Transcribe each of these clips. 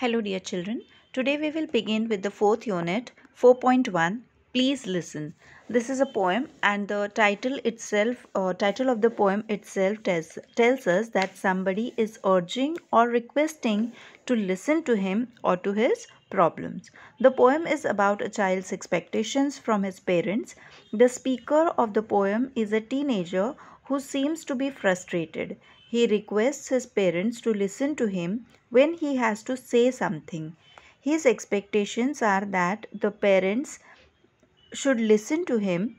Hello, dear children. Today we will begin with the fourth unit, 4.1. Please listen. This is a poem, and the title itself, uh, title of the poem itself tells, tells us that somebody is urging or requesting to listen to him or to his problems. The poem is about a child's expectations from his parents. The speaker of the poem is a teenager who seems to be frustrated. He requests his parents to listen to him when he has to say something. His expectations are that the parents should listen to him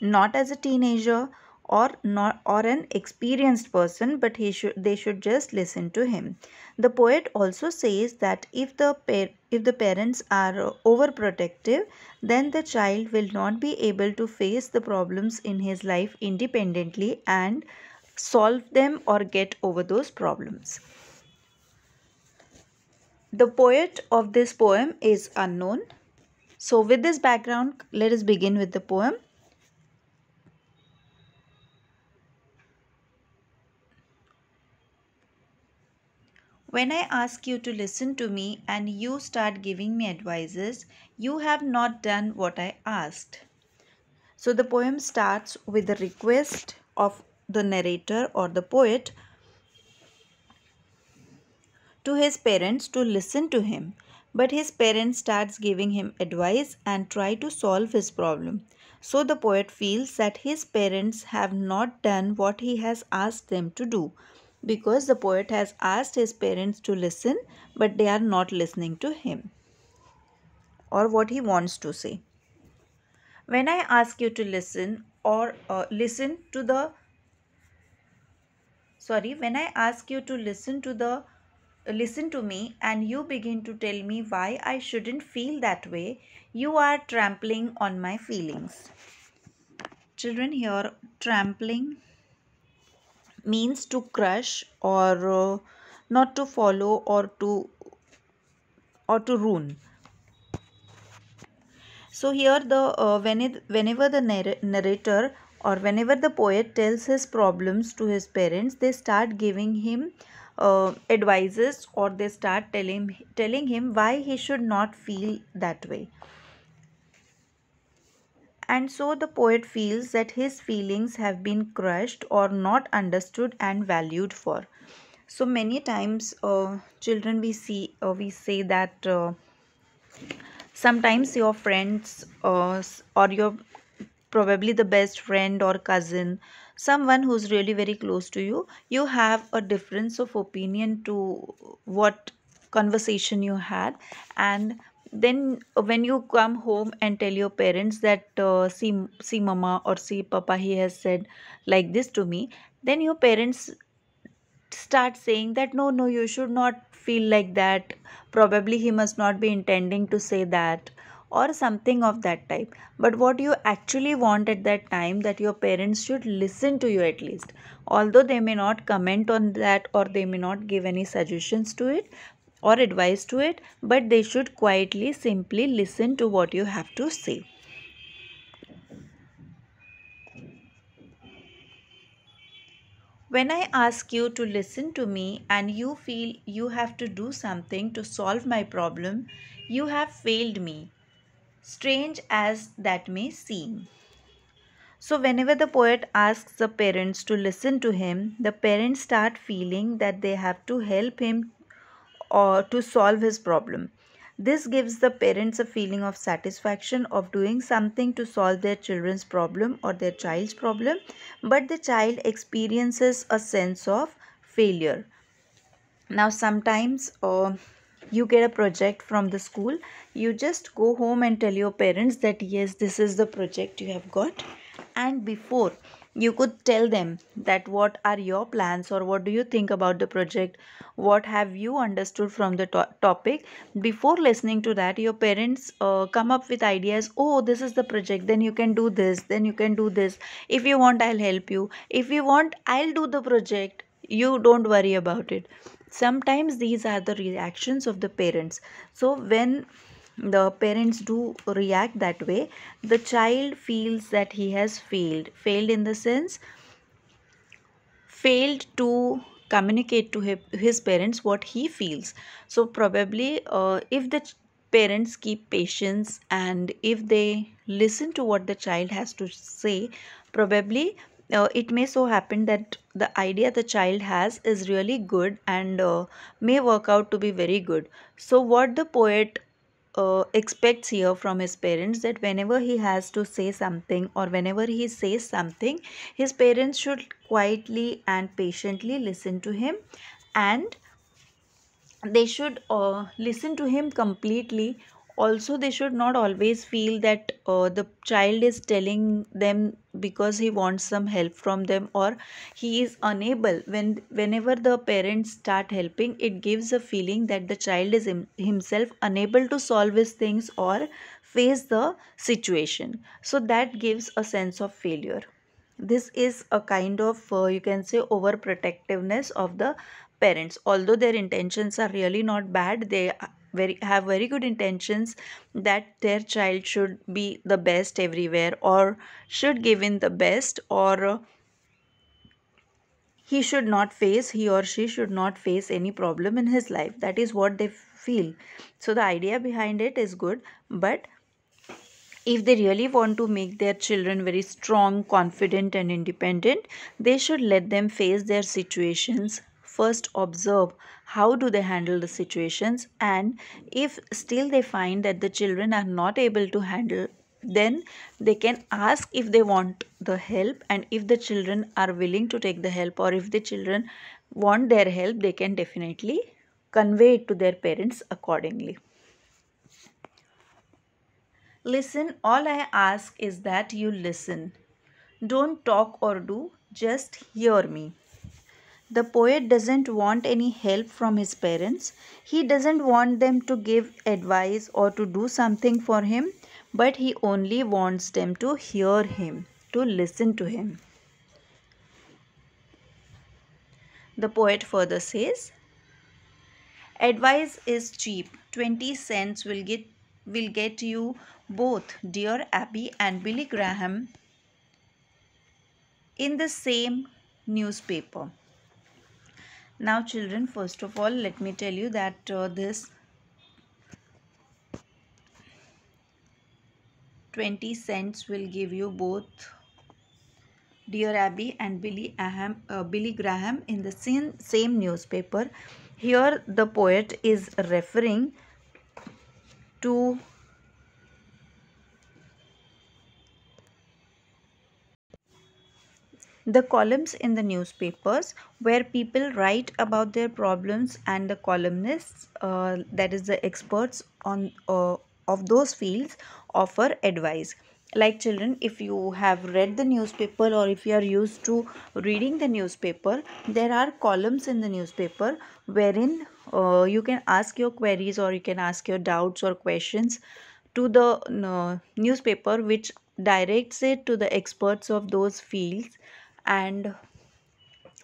not as a teenager or not or an experienced person but he should they should just listen to him the poet also says that if the if the parents are overprotective then the child will not be able to face the problems in his life independently and solve them or get over those problems. The poet of this poem is unknown. So with this background let us begin with the poem. When I ask you to listen to me and you start giving me advices, you have not done what I asked. So the poem starts with the request of the narrator or the poet to his parents to listen to him. But his parents starts giving him advice and try to solve his problem. So the poet feels that his parents have not done what he has asked them to do because the poet has asked his parents to listen but they are not listening to him or what he wants to say when i ask you to listen or uh, listen to the sorry when i ask you to listen to the listen to me and you begin to tell me why i shouldn't feel that way you are trampling on my feelings. Children here trampling means to crush or uh, not to follow or to or to ruin. So here the uh, when it, whenever the narrator or whenever the poet tells his problems to his parents they start giving him uh, advices or they start telling telling him why he should not feel that way. And so the poet feels that his feelings have been crushed or not understood and valued for. So many times uh, children we see uh, we say that uh, sometimes your friends uh, or your probably the best friend or cousin someone who's really very close to you you have a difference of opinion to what conversation you had. And then when you come home and tell your parents that uh, see see mama or see papa he has said like this to me then your parents start saying that no no you should not feel like that. Probably he must not be intending to say that or something of that type. But what you actually want at that time that your parents should listen to you at least. Although they may not comment on that or they may not give any suggestions to it or advice to it, but they should quietly simply listen to what you have to say. When I ask you to listen to me and you feel you have to do something to solve my problem, you have failed me, strange as that may seem. So, whenever the poet asks the parents to listen to him, the parents start feeling that they have to help him or to solve his problem. This gives the parents a feeling of satisfaction of doing something to solve their children's problem or their child's problem, but the child experiences a sense of failure. Now, sometimes uh, you get a project from the school, you just go home and tell your parents that yes, this is the project you have got, and before you could tell them that what are your plans or what do you think about the project? What have you understood from the to- topic? Before listening to that your parents uh, come up with ideas oh this is the project then you can do this then you can do this. If you want i'll help you. If you want i'll do the project. You don't worry about it sometimes these are the reactions of the parents. So when the parents do react that way the child feels that he has failed. Failed in the sense failed to communicate to his, parents what he feels. So probably uh, if the parents keep patience and if they listen to what the child has to say probably uh, it may so happen that the idea the child has is really good and uh, may work out to be very good. So what the poet uh, expects here from his parents that whenever he has to say something or whenever he says something his parents should quietly and patiently listen to him and they should uh, listen to him completely also they should not always feel that uh, the child is telling them because he wants some help from them or he is unable. When whenever the parents start helping it gives a feeling that the child is him, himself unable to solve his things or face the situation. So that gives a sense of failure. This is a kind of uh, you can say overprotectiveness of the parents. Although their intentions are really not bad they very have very good intentions that their child should be the best everywhere or should give in the best or he should not face he or she should not face any problem in his life. That is what they feel. So the idea behind it is good but if they really want to make their children very strong confident and independent they should let them face their situations first observe how do they handle the situations and if still they find that the children are not able to handle then they can ask if they want the help and if the children are willing to take the help or if the children want their help they can definitely convey it to their parents accordingly. Listen all i ask is that you listen. Don't talk or do just hear me the poet doesn't want any help from his parents. He doesn't want them to give advice or to do something for him, but he only wants them to hear him, to listen to him. The poet further says, Advice is cheap. 20 cents will get will get you both dear Abby and Billy Graham in the same newspaper. Now children, first of all, let me tell you that uh, this 20 cents will give you both Dear Abby and Billy, Aham, uh, Billy Graham in the same, same newspaper. Here the poet is referring to the columns in the newspapers where people write about their problems and the columnists uh, that is the experts on uh, of those fields offer advice. Like children if you have read the newspaper or if you are used to reading the newspaper there are columns in the newspaper wherein uh, you can ask your queries or you can ask your doubts or questions to the uh, newspaper which directs it to the experts of those fields and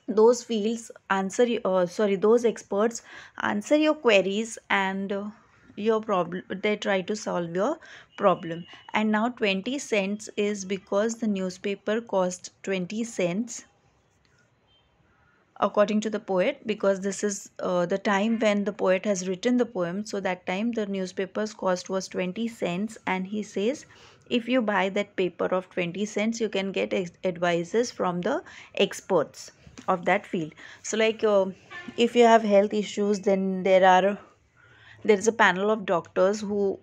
those fields answer uh, sorry those experts answer your queries and your problem they try to solve your problem. And now 20 cents is because the newspaper cost 20 cents according to the poet because this is uh, the time when the poet has written the poem. So that time the newspaper's cost was 20 cents and he says if you buy that paper of 20 cents you can get advices from the experts of that field. So like uh, if you have health issues then there are there is a panel of doctors who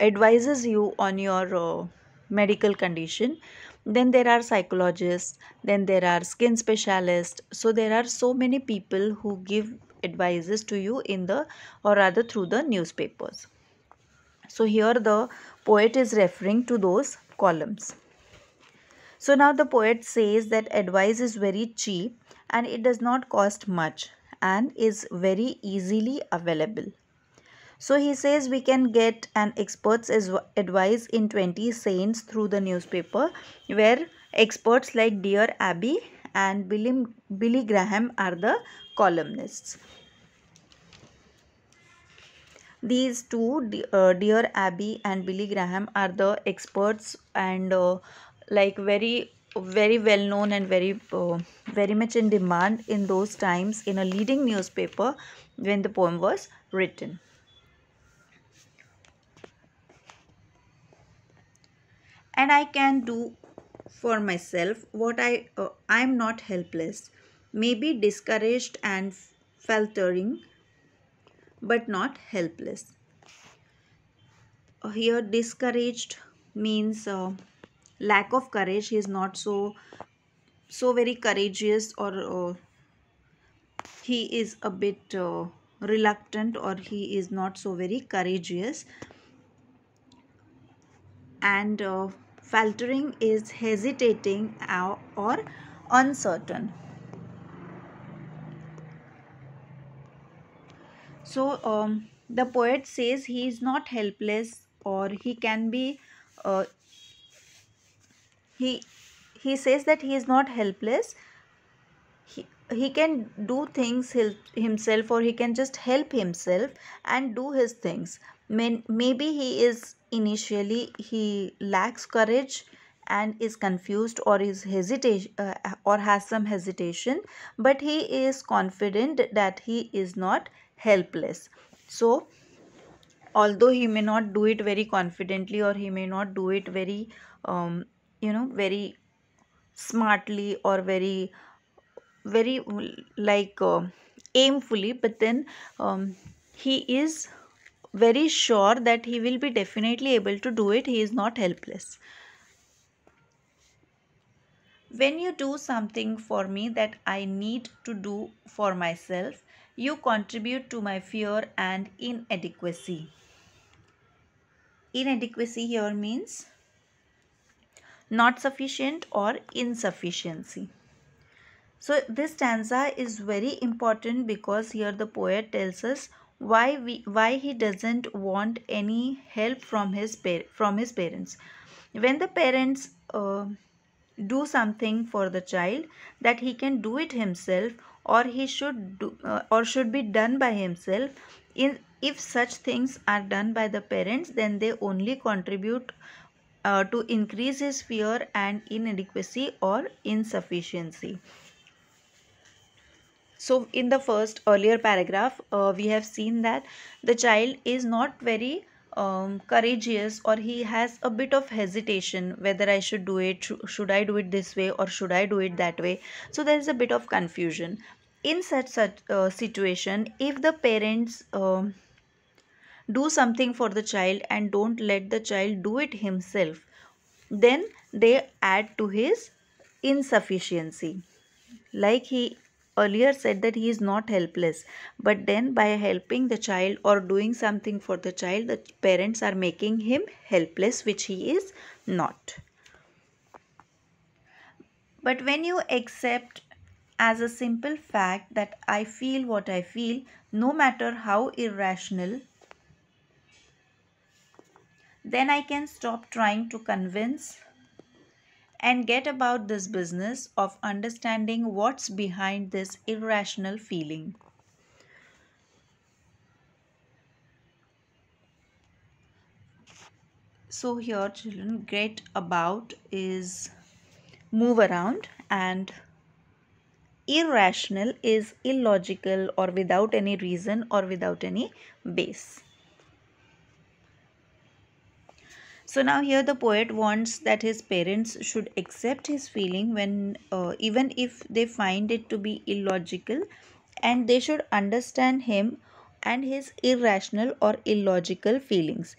advises you on your uh, medical condition. Then there are psychologists then there are skin specialists. So there are so many people who give advices to you in the or rather through the newspapers. So here the poet is referring to those columns so now the poet says that advice is very cheap and it does not cost much and is very easily available so he says we can get an expert's advice in 20 cents through the newspaper where experts like Dear Abby and Billy, Billy Graham are the columnists. These two, uh, Dear Abby and Billy Graham are the experts and uh, like very very well known and very uh, very much in demand in those times in a leading newspaper when the poem was written. And i can do for myself what i uh, i am not helpless maybe discouraged and faltering but not helpless. Uh, here discouraged means uh, lack of courage. He is not so so very courageous or uh, he is a bit uh, reluctant or he is not so very courageous. And uh, faltering is hesitating or uncertain so um, the poet says he is not helpless or he can be uh, he he says that he is not helpless. He, he can do things himself or he can just help himself and do his things. Maybe he is initially he lacks courage and is confused or is hesitation uh, or has some hesitation but he is confident that he is not helpless. So although he may not do it very confidently or he may not do it very um, you know very smartly or very very like uh, aimfully but then um, he is very sure that he will be definitely able to do it. He is not helpless. When you do something for me that i need to do for myself you contribute to my fear and inadequacy. Inadequacy here means not sufficient or insufficiency. So this stanza is very important because here the poet tells us why we why he doesn't want any help from his from his parents. When the parents uh, do something for the child that he can do it himself or he should do uh, or should be done by himself. In if such things are done by the parents then they only contribute uh, to increase his fear and inadequacy or insufficiency. So in the first earlier paragraph, uh, we have seen that the child is not very um, courageous or he has a bit of hesitation whether I should do it, sh should I do it this way or should I do it that way. So there is a bit of confusion. In such, such uh, situation, if the parents uh, do something for the child and don't let the child do it himself, then they add to his insufficiency. Like he earlier said that he is not helpless but then by helping the child or doing something for the child the parents are making him helpless which he is not. But when you accept as a simple fact that I feel what I feel no matter how irrational then I can stop trying to convince and get about this business of understanding what's behind this irrational feeling. So here children get about is move around and irrational is illogical or without any reason or without any base. So now here the poet wants that his parents should accept his feeling when uh, even if they find it to be illogical and they should understand him and his irrational or illogical feelings.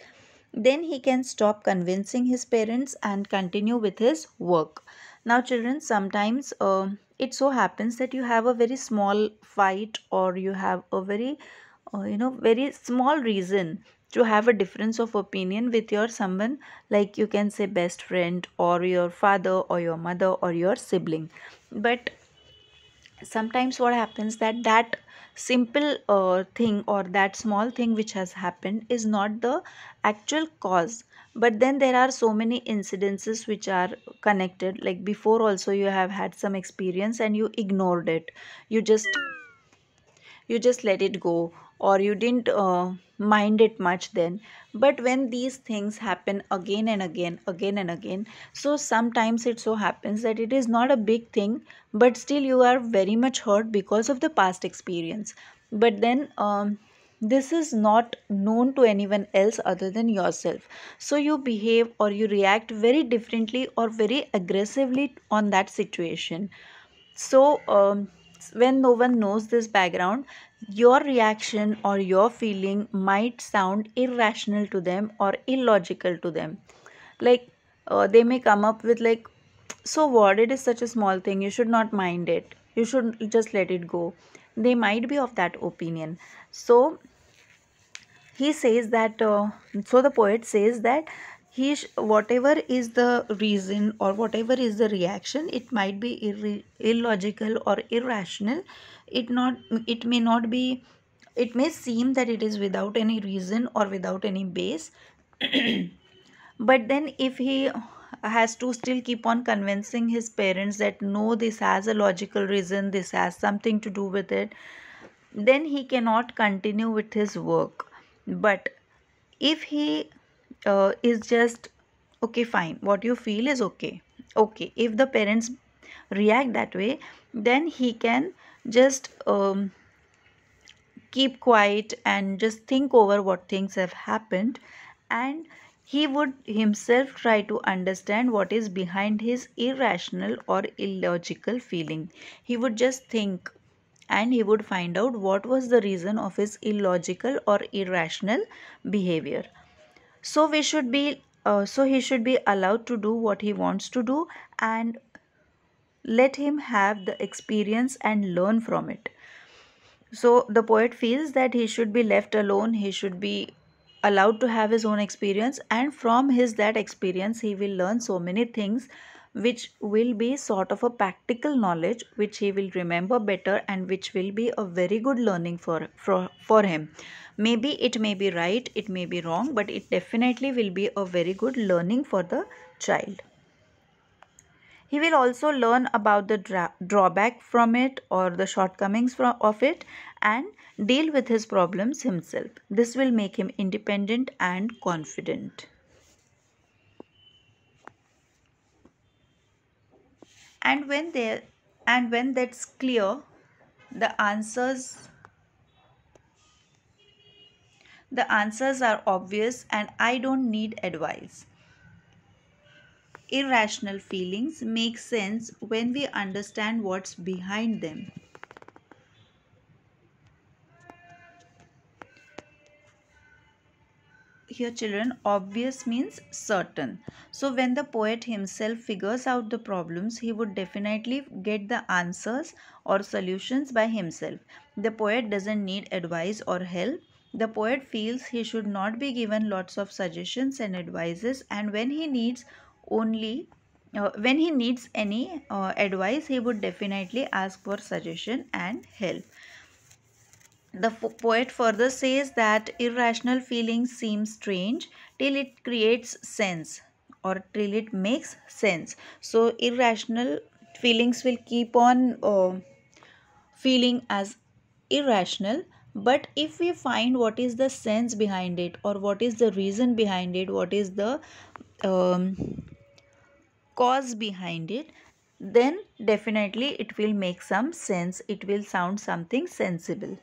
Then he can stop convincing his parents and continue with his work. Now children sometimes uh, it so happens that you have a very small fight or you have a very uh, you know very small reason to have a difference of opinion with your someone like you can say best friend or your father or your mother or your sibling. But sometimes what happens that that simple uh, thing or that small thing which has happened is not the actual cause. But then there are so many incidences which are connected like before also you have had some experience and you ignored it. You just you just let it go or you didn't uh, mind it much then. But when these things happen again and again again and again so sometimes it so happens that it is not a big thing but still you are very much hurt because of the past experience. But then um, this is not known to anyone else other than yourself. So you behave or you react very differently or very aggressively on that situation. So um, when no one knows this background your reaction or your feeling might sound irrational to them or illogical to them. Like uh, they may come up with like so what? It is such a small thing. You should not mind it. You should just let it go. They might be of that opinion. So he says that uh, so the poet says that he whatever is the reason or whatever is the reaction it might be illogical or irrational it not it may not be it may seem that it is without any reason or without any base. But then if he has to still keep on convincing his parents that no this has a logical reason this has something to do with it then he cannot continue with his work. But if he uh, is just okay fine what you feel is okay okay. If the parents react that way then he can just um, keep quiet and just think over what things have happened. And he would himself try to understand what is behind his irrational or illogical feeling. He would just think and he would find out what was the reason of his illogical or irrational behavior. So we should be uh, so he should be allowed to do what he wants to do and let him have the experience and learn from it. So the poet feels that he should be left alone he should be allowed to have his own experience and from his that experience he will learn so many things which will be sort of a practical knowledge which he will remember better and which will be a very good learning for for, for him. Maybe it may be right it may be wrong but it definitely will be a very good learning for the child he will also learn about the dra- drawback from it or the shortcomings from, of it and deal with his problems himself. This will make him independent and confident. And when there and when that's clear, the answers the answers are obvious and I don't need advice irrational feelings make sense when we understand what's behind them. Here, children, obvious means certain. So, when the poet himself figures out the problems, he would definitely get the answers or solutions by himself. The poet doesn't need advice or help. The poet feels he should not be given lots of suggestions and advices, and when he needs only uh, when he needs any uh, advice he would definitely ask for suggestion and help. The poet further says that irrational feelings seem strange till it creates sense or till it makes sense. So irrational feelings will keep on uh, feeling as irrational but if we find what is the sense behind it or what is the reason behind it what is the um, cause behind it then definitely it will make some sense. It will sound something sensible.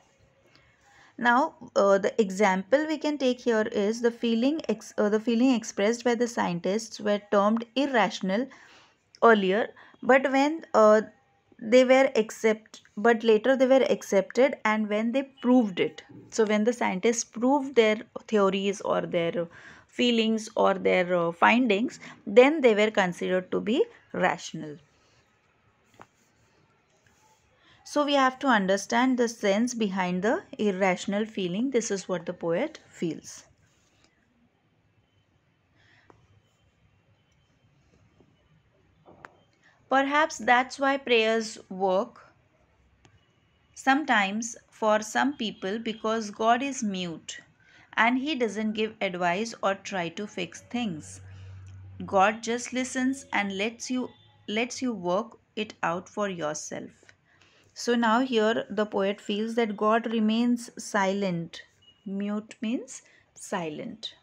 Now uh, the example we can take here is the feeling ex- uh, the feeling expressed by the scientists were termed irrational earlier but when uh, they were accept but later they were accepted and when they proved it. So when the scientists proved their theories or their feelings or their uh, findings, then they were considered to be rational. So we have to understand the sense behind the irrational feeling. This is what the poet feels. Perhaps that's why prayers work sometimes for some people because God is mute and he doesn't give advice or try to fix things. God just listens and lets you lets you work it out for yourself. So now here the poet feels that God remains silent. Mute means silent.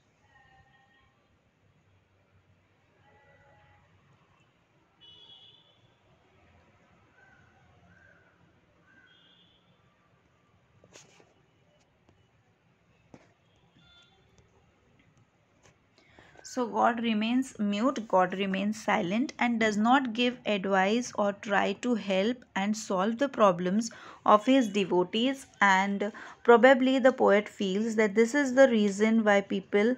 So God remains mute, God remains silent and does not give advice or try to help and solve the problems of his devotees. And probably the poet feels that this is the reason why people,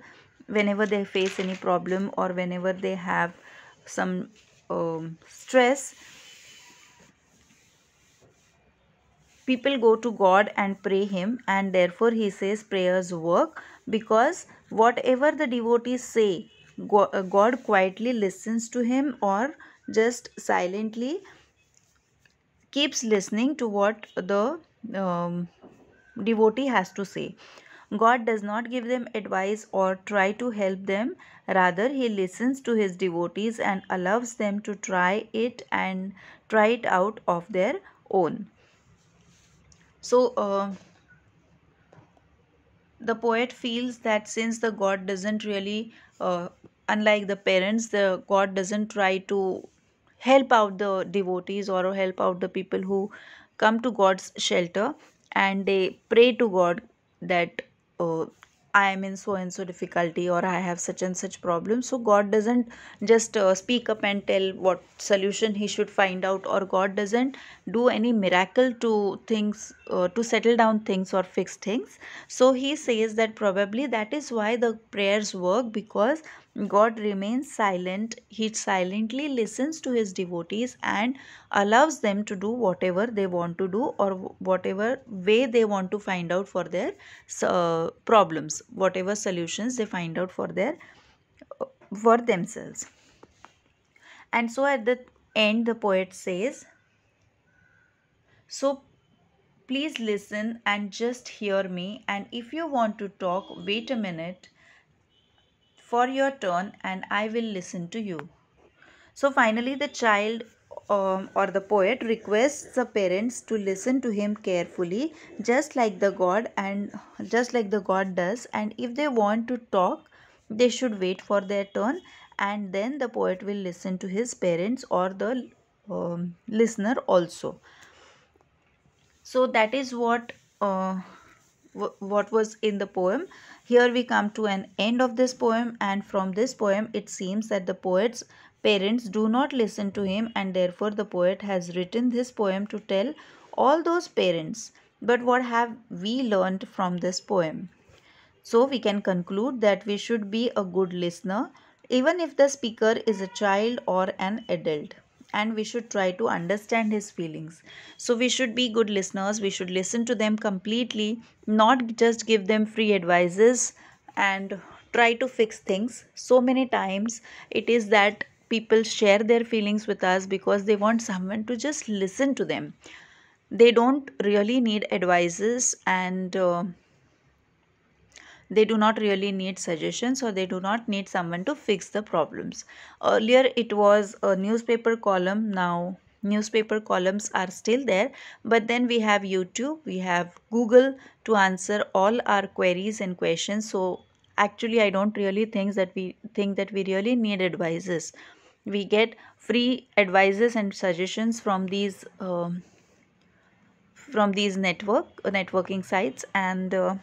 whenever they face any problem or whenever they have some um, stress, people go to God and pray him and therefore he says prayers work because whatever the devotees say, uh, God quietly listens to him or just silently keeps listening to what the um, devotee has to say. God does not give them advice or try to help them. Rather, He listens to His devotees and allows them to try it and try it out of their own. So, uh, the poet feels that since the god doesn't really uh, unlike the parents the god doesn't try to help out the devotees or help out the people who come to god's shelter and they pray to god that uh, I am in so and so difficulty or I have such and such problem. So God doesn't just uh, speak up and tell what solution he should find out or God doesn't do any miracle to things uh, to settle down things or fix things. So he says that probably that is why the prayers work because God remains silent. He silently listens to his devotees and allows them to do whatever they want to do or whatever way they want to find out for their uh, problems, whatever solutions they find out for their for themselves. And so at the end the poet says, so please listen and just hear me and if you want to talk, wait a minute for your turn and I will listen to you. So finally the child um, or the poet requests the parents to listen to him carefully just like the god and just like the god does. And if they want to talk they should wait for their turn. And then the poet will listen to his parents or the um, listener also. So that is what uh, what was in the poem. Here we come to an end of this poem and from this poem it seems that the poet's parents do not listen to him and therefore the poet has written this poem to tell all those parents. But what have we learned from this poem? So we can conclude that we should be a good listener even if the speaker is a child or an adult and we should try to understand his feelings. So we should be good listeners. We should listen to them completely, not just give them free advices and try to fix things. So many times it is that people share their feelings with us because they want someone to just listen to them. They don't really need advices and uh, they do not really need suggestions or they do not need someone to fix the problems. Earlier it was a newspaper column. Now newspaper columns are still there. But then we have youtube. We have google to answer all our queries and questions. So actually i don't really think that we think that we really need advices. We get free advices and suggestions from these um, from these network networking sites. And uh,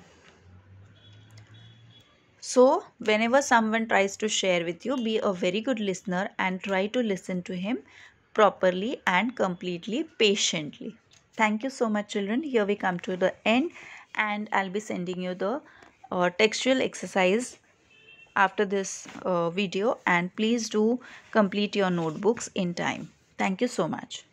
so, whenever someone tries to share with you, be a very good listener and try to listen to him properly and completely patiently. Thank you so much, children. Here we come to the end, and I'll be sending you the uh, textual exercise after this uh, video. And please do complete your notebooks in time. Thank you so much.